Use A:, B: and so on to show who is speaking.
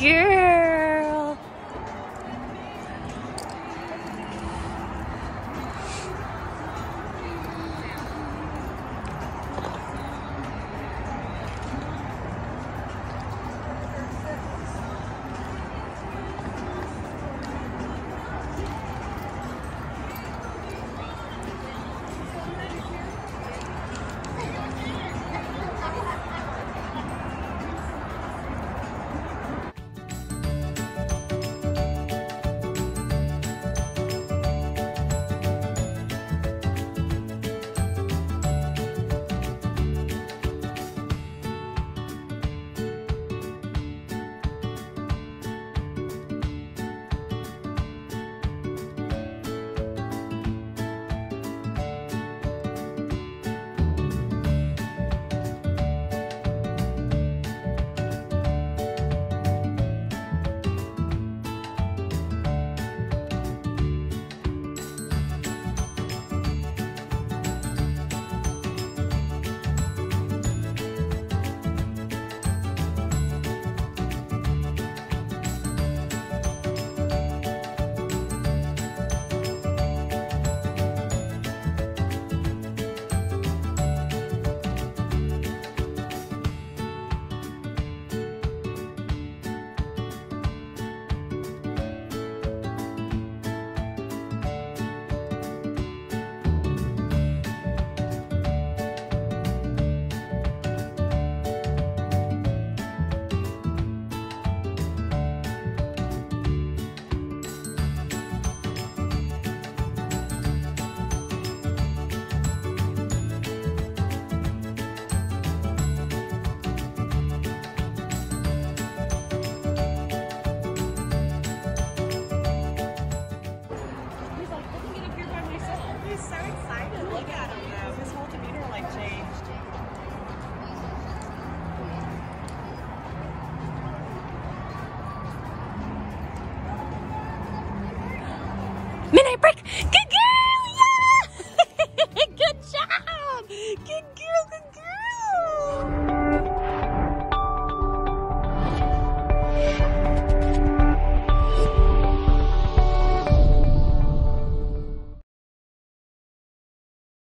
A: girl. Break. Good